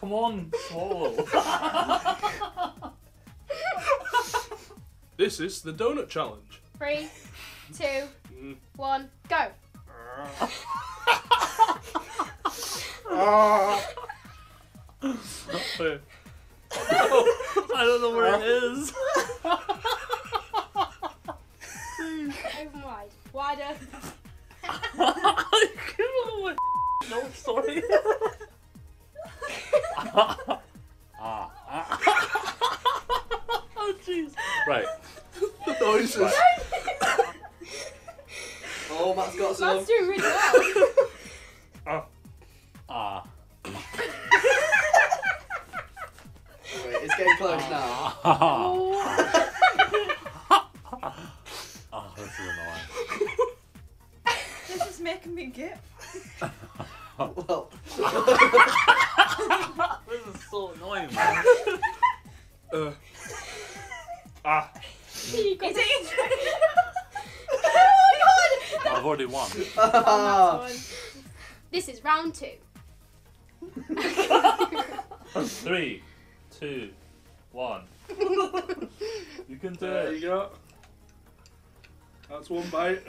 Come on, swallow. This is the donut challenge. Three, two, Mm. one, go. Hey, I don't know where it is. Open wide. Wider. no, sorry. Ah. ah. oh, jeez. Right. the noises. Right. Oh, Matt's got some. That's doing really well. Ah. Wait, it's getting close now. Ah. oh. Oh, this is annoying. This is making me gip. Well, This is so annoying, man. Uh, ah, You got Is it? I've already won. Ah. one. This is round two. Three, two, one. You can do there it. you go. That's one bite.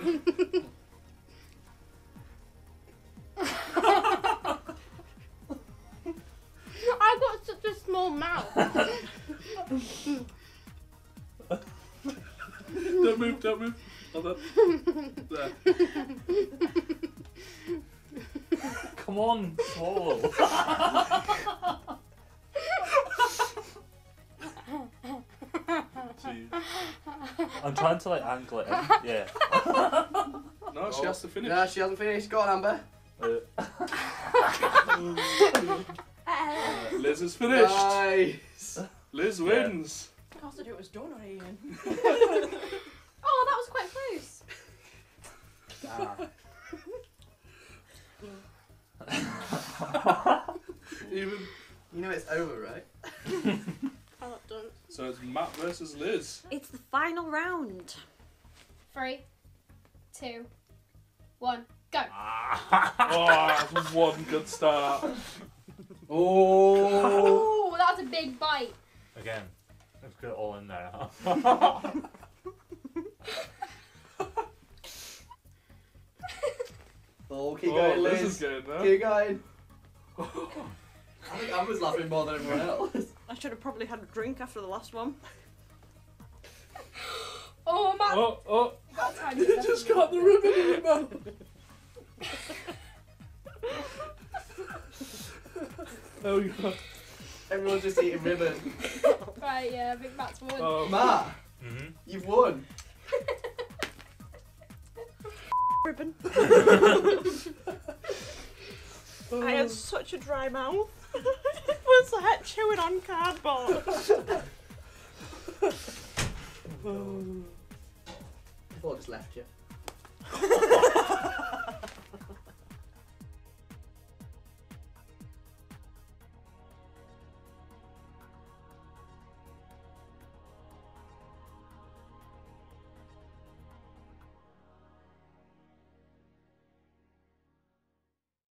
Such a small mouth. don't move, don't move. Hold on. There. Come on, swallow. Jeez. I'm trying to like angle it in. Yeah. No, she has to finish. No, she hasn't finished. Go on, Amber. Uh, Uh, Liz is finished. Nice. Liz Yeah. wins. I also do it was done or Ian. Oh, that was quite close. Even. You know it's over, right? I'm not done. So it's Matt versus Liz. It's the final round. Three, two, one, go. Oh, that's one good start. Oh. Oh, that was a big bite. Again, let's get it all in there. Oh, keep oh, going, Liz Liz. is getting there. Keep going. I think Amber's laughing more than everyone else. I should have probably had a drink after the last one. Oh, man. Oh, oh, You got a tiny you just got the ribbon in your mouth. Oh, you got. Everyone's just eating ribbon. Right, yeah, I think that's one. Oh, Matt, hmm you've won. Ribbon. I had such a dry mouth. it was like chewing on cardboard. I thought I just left you.